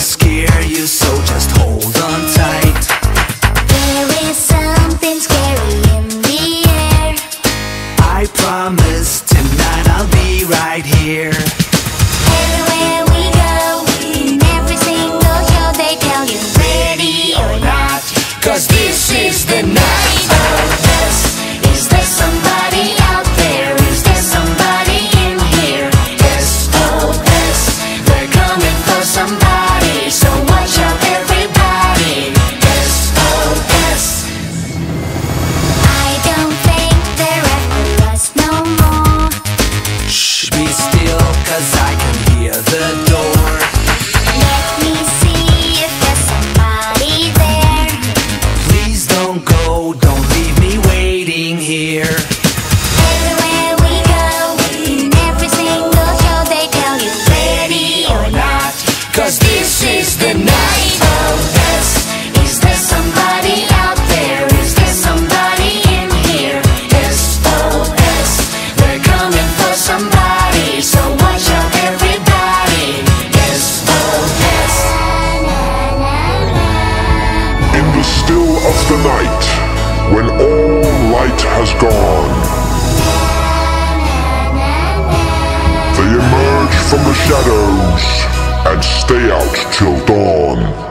scare you, so just hold on tight. There is something scary in the air. I promise tonight I'll be right here. still of the night, when all light has gone. They emerge from the shadows and stay out till dawn.